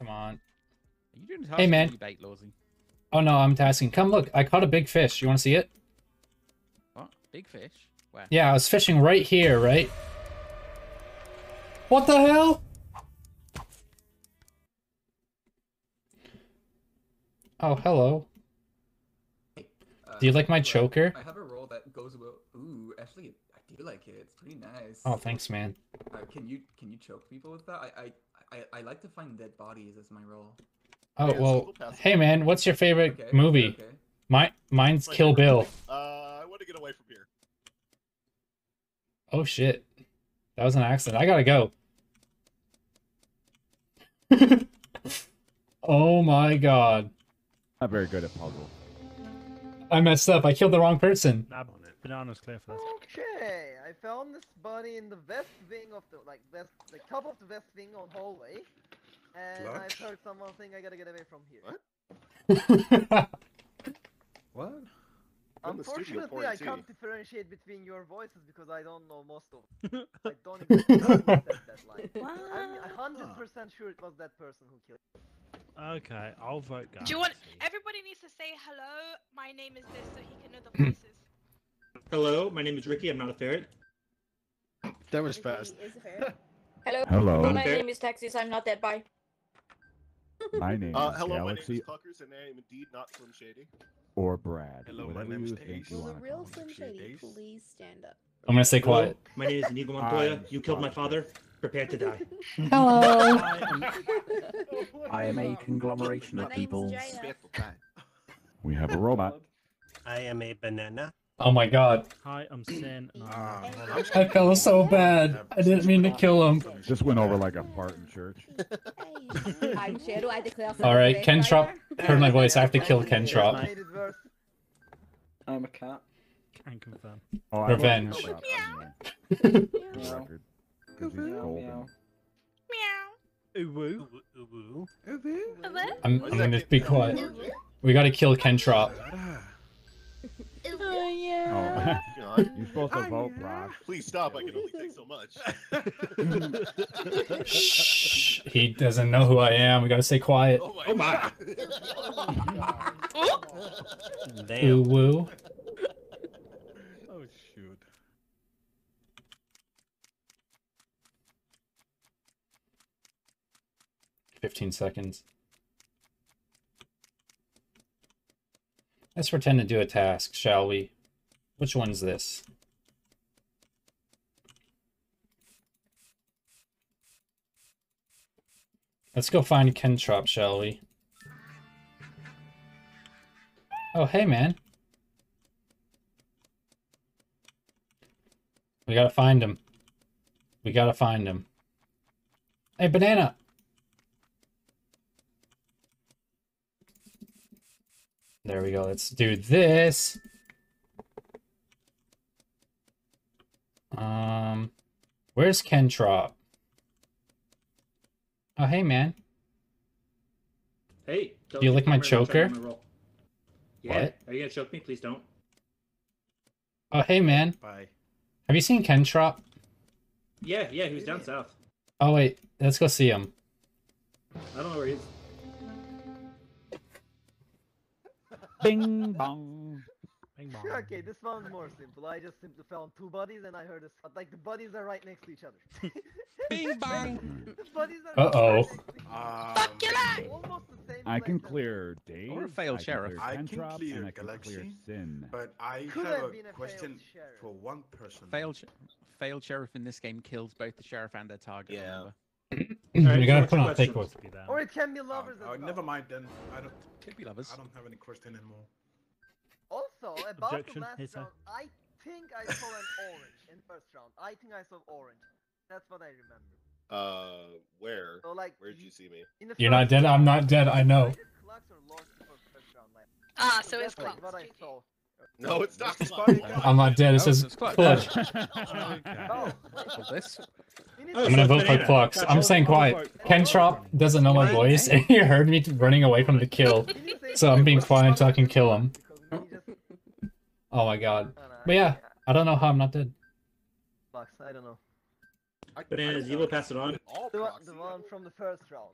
Come on. Are you doing Hey, man. Debate, Lawsy? Oh no, I'm tasking. Come look, I caught a big fish. You want to see it? What? Big fish? Where? Yeah, I was fishing right here, right? What the hell? Oh, hello. Uh, Do you like my choker? I have a roll that goes well. Ooh, actually, I do like it. It's pretty nice. Oh, thanks, man. Uh, can you can you choke people with that? I I, I, I like to find dead bodies as my role. Oh Yeah, well. we'll pass it Hey man, what's your favorite Okay. movie? Okay. My mine's My Kill Bill. Uh, I want to get away from here. Oh shit. That was an accident. I gotta go. oh my god. Not very good at puzzles. I messed up. I killed the wrong person. Nah, banana's clear for this. Okay, I found this body in the west wing of the like west, like top of the west wing on hallway, and I've heard someone saying I gotta get away from here. What? What? I'm in the studio Unfortunately, I can't differentiate between your voices because I don't know most of them. I don't even know who that line. I'm hundred percent sure it was that person who killed. Okay, I'll vote guys. Do you want? Everybody needs to say hello. My name is this, so he can know the voices. Hello, my name is Ricky. I'm not a ferret. That was fast. Hello. Hello. My Okay. name is Taxis. I'm not dead. Bye. My name Uh, is hello, my name is Tuckers, and I am indeed not Slim Shady. or Brad. Hello, my whatever name's you think Ace. Will the real call me. Slim Shady please stand up? I'm gonna stay quiet. My name is Inigo Montoya. You killed my father. Prepare to die. Hello. I am a conglomeration of people. We have a robot. I am a banana. Oh my god. Hi, I'm Sin. And Ah, I'm... hold on. I felt so bad. I didn't mean to kill him. Just went over like a fart in church. I'm Cheryl. I declare All right, Ken Trop heard my voice. I have to kill Ken Made Trop. it worse. I'm a cat. Can confirm. Oh, Revenge. wasn't shot, yeah. For the record. 'Cause he's golden. Meow. Ooh woo. Ooh, ooh, I'm, I'm gonna be quiet. We gotta kill Ken you're supposed to vote, Brock. Please stop. I can only take so much. Shh. He doesn't know who I am. We gotta stay quiet. Oh my. Oh my. God. Ooh woo. Oh shoot. Fifteen seconds. Let's pretend to do a task, shall we? Which one's this? Let's go find Ken Trop, shall we? Oh, hey, man. We gotta find him. We gotta find him. Hey, banana! There we go. Let's do this. Um, where's Ken Trop? Oh, hey, man. Hey. Do you like my choker? Yeah. What? Are you gonna choke me? Please don't. Oh, hey, man. Bye. Have you seen Ken Trop? Yeah, yeah. He was down south. Oh, wait. Let's go see him. I don't know where he is. Bing bong. Bing bong. Okay, this one's more simple. I just simply found two bodies and I heard a but like the bodies are right next to each other. Bing bong. the bodies are Uh-oh. right next to each Um. Almost the same I can place. clear Dave. Or a failed I can sheriff. clear I can Trop, clear and I can clear Sin. But I Could have have a been a question for one person. Failed, sh- failed sheriff in this game kills both the sheriff and their target. Yeah. remember? you gotta put on fake question? To be there. Or it can be Oh, lovers oh, as well. never mind then. I don't. Could be lovers. I don't have any question anymore. Also, about Objection, the last Hater. round, I think I saw an orange in first round. I think I saw orange. That's what I remember. Uh, where? So like, Where'd y- you see me? You're not dead. I'm not dead. I know. Either Clux or Lost for first round, like, Ah, so it's that's close. what I saw. No, it's not. I'm not dead. It says Clutch. Clutch. Oh, this? we need I'm gonna vote for banana. Clux. I'm staying quiet. Ken Trop doesn't know my voice, and he heard me running away from the kill. we need to say So I'm being quiet until I can kill him. Because we just- Oh my god. I don't oh, But yeah, I don't know how I'm not dead. Clux, I don't know. I- I Bananas, don't you know. will pass it on. The one, the I one don't- from the first round.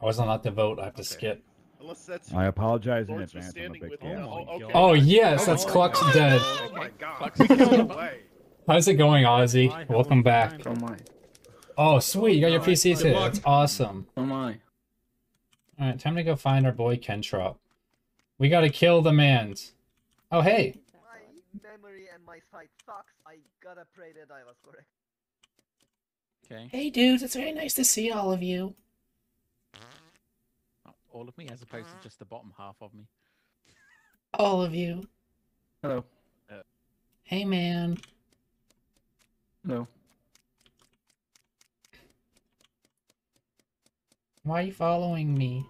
I wasn't allowed to vote. I have to Okay. skip. Unless that's I apologize in advance. I'm a standing big with fan. him. Oh oh, oh oh, okay. Oh yes, Oh that's my Cluck's God. dead. Oh my god. Fuck. No way. How's it going, I Ozzy? have Welcome back. time. my. Oh sweet, you got your Oh, PC too. That's awesome. Oh my. All right, time to go find our boy Kentrop. We gotta kill the man's. Oh hey, My memory and my sight sucks. I gotta pray that I was correct. Okay. hey dudes, it's very nice to see all of you. Oh, All of me, as opposed to just the bottom half of me. All of you. Hello. Hey man. Hello. Why are you following me?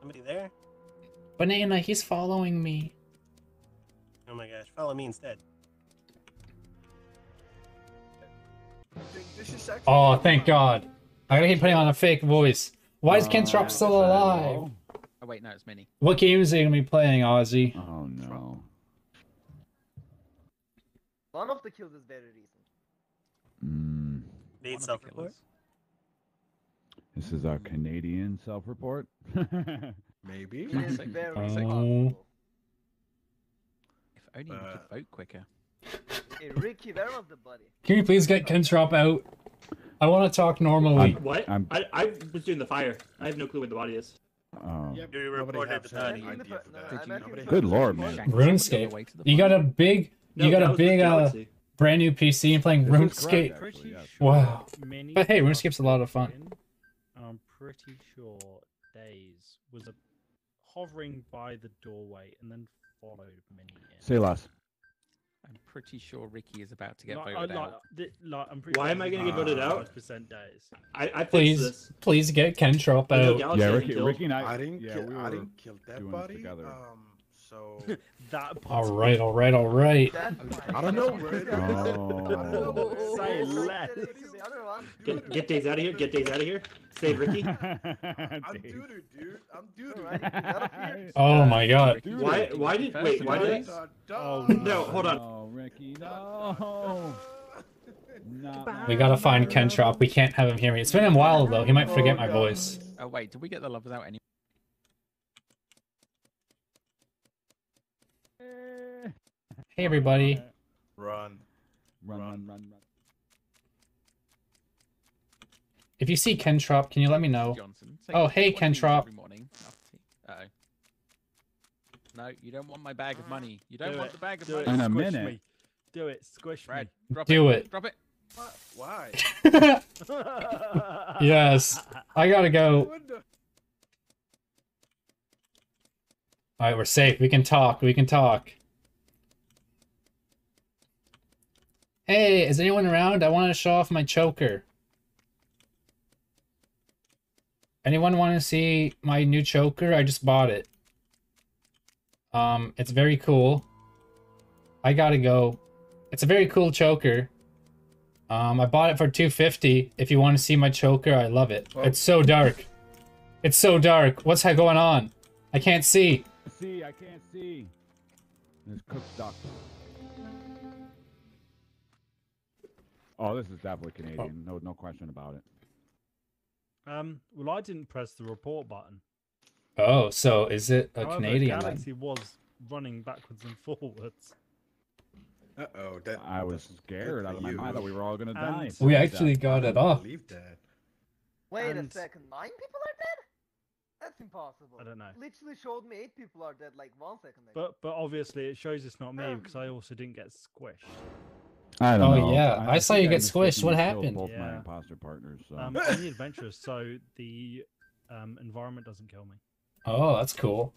Somebody there? Banana, he's following me. Oh my gosh, follow me instead. This is actually Oh, thank God. I gotta keep putting on a fake voice. Why is Uh, Kentrop still alive? all? Oh wait, no, it's Mini. What games are you gonna be playing, Ozzy? Oh no. One of the kills is very recent. Mm, Need One of the self report? this is our Canadian self-report. Maybe. It is Sick. very Oh. Possible. If only we Uh, could vote quicker. Hey, Ricky, where was the body? Can you please get Kentrop out? I want to talk normally. What? I'm- I, I was doing the fire. I have no clue where the body is. oh. Yeah, You reported the body. idea for that. Did you- Good lord, man. idea. Shank somebody on the RuneScape. way to the You got a big, No, you got a big, uh, brand new PC and playing This RuneScape. correct, actually, yeah. Wow. Mini But hey, got RuneScape's a lot of fun. And I'm pretty sure Days was a hovering by the doorway and then followed Mini in. Say less. I'm pretty sure Ricky is about to get Like, I- voted like, out. thi- like, I'm pretty Why sure am I this gonna get voted out? 95% Days. I, I Please, this. please get Kentrop I out. Galaxy Yeah, hasn't Ricky. Ricky and I. I didn't yeah, kill. we I didn't kill that body. together. Um. So. That All right, all right, all right. I don't know where it is. Oh. Say less. at it to the other one. Get, get days out of here. Get days out of here. Save Ricky. I'm Dave. dude. I'm doo-doo. Alright, you got a fear. Oh my God. Ricky Dude. Why? Why did? first Wait. and Why did? Dun, Oh. No, hold on. No, Ricky, no. Not We gotta find Kentrop. We can't have him hear me. It's been a while though. He might forget my voice. Oh wait, did we get the lovers out anyway? Hey everybody. Run. Run, run, run, run. If you see Kentrop, can you let me know? Johnson. Oh, hey, want these Kentrop. Every morning. Uh-oh. No, you don't want my bag of ah, money. You don't Do want it, the bag of Do money. it. In a squish minute. Me. Do it. Squish Brad, me. drop Do it. it. Drop it. What? Why? yes. I gotta go. Alright, we're safe. We can talk. We can talk. Hey, is anyone around? I want to show off my choker. Anyone want to see my new choker? I just bought it. Um, it's very cool. I gotta go. It's a very cool choker. Um, I bought it for 250. If you want to see my choker, I love it. It's so dark. It's so dark. What's going on? I can't see. See, I can't see. There's cooked duck. Oh, this is definitely Canadian. No, no question about it. Um, well, I didn't press the report button. Oh, so is it a However, Canadian? then? Galaxy was running backwards and forwards. Uh-oh. That. I was scared good out for of my mind that we were all gonna And- die. We That- actually got it don't off. believe that. Wait And- a second, nine people are dead? That's impossible. I don't know. Literally showed me eight people are dead like one second ago. But but obviously it shows it's not me because I also didn't get squished. I don't Oh, know. yeah. I saw think you get squished. What happened? Both my imposter partners. So. Um, I'm the adventurous, so the um, environment doesn't kill me. Oh, that's cool.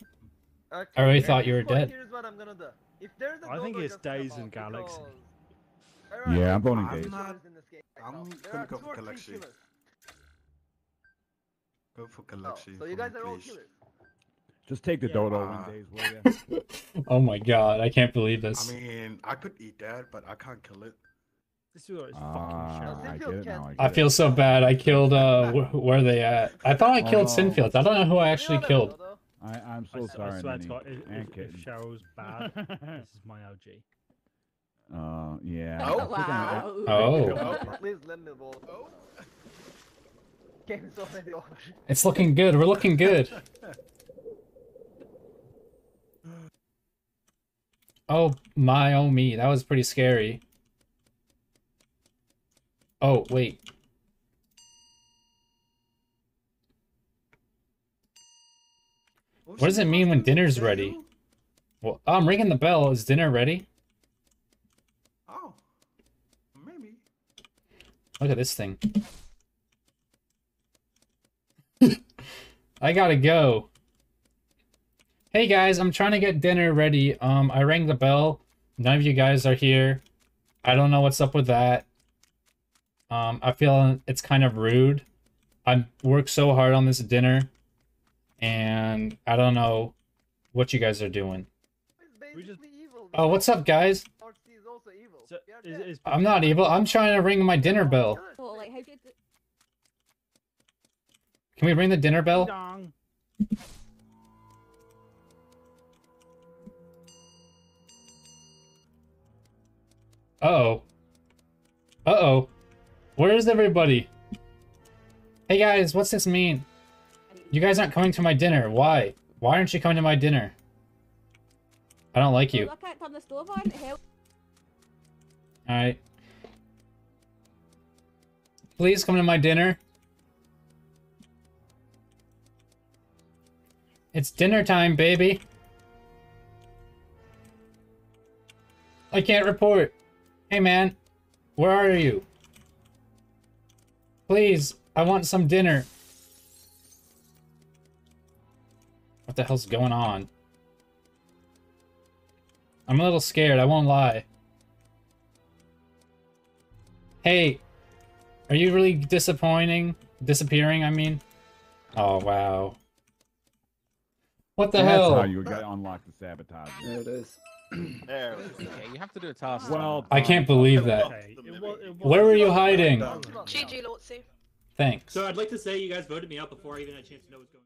Okay, I really thought you were dead. Here's what I'm gonna do. If there's a I think it's Days and Galaxy. because there Yeah, I'm voting Days. in this game right I'm gonna go for Galaxy. Go for Galaxy. so you guys are all killers. Just take the Yeah. dodo Ah. one days, will you? Oh my god, I can't believe this. I mean, I could eat that, but I can't kill it. This is what it's Ah, fucking I get it now. I, I feel it. so bad. I killed, uh, wh- where are they at? I thought I killed Oh. Sinfields. I don't know who I actually all killed. I, I'm I, so s- I sorry, swear to God, if, if, if. Cheryl's bad, this is my LG. Uh, yeah. Oh, I think I- wow. Oh. Please let me vote. Game's already over. It's looking good. We're looking good. Oh my, oh me. That was pretty scary. Oh, wait. What does it mean when dinner's ready? Well, oh, I'm ringing the bell. Is dinner ready? Oh, maybe. Look at this thing. I gotta go. Hey guys, I'm trying to get dinner ready. Um, I rang the bell. None of you guys are here. I don't know what's up with that. Um, I feel it's kind of rude. I worked so hard on this dinner, and I don't know what you guys are doing. Just Oh, what's up, guys? Artsy is also evil. so, is, is I'm not evil. I'm trying to ring my dinner bell. So, like, how do you do... Can we ring the dinner bell? Uh-oh. Uh-oh. Where is everybody? Hey guys, what's this mean? You guys aren't coming to my dinner. Why? Why aren't you coming to my dinner? I don't like you. Well, I can't turn the stove on. Help. Alright. Please come to my dinner. It's dinner time, baby. I can't report. Hey, man. Where are you? Please, I want some dinner. What the hell's going on? I'm a little scared, I won't lie. Hey, are you really disappointing? Disappearing, I mean? Oh, wow. What the That's hell? how you got unlock the sabotage. There it is. There. Yeah, you have to do a task. Well, I can't believe that. Okay, it wa- it Where were you hiding? Give up, give up. GG, Lotsu. Thanks. So I'd like to say you guys voted me out before I even had a chance to know what's going.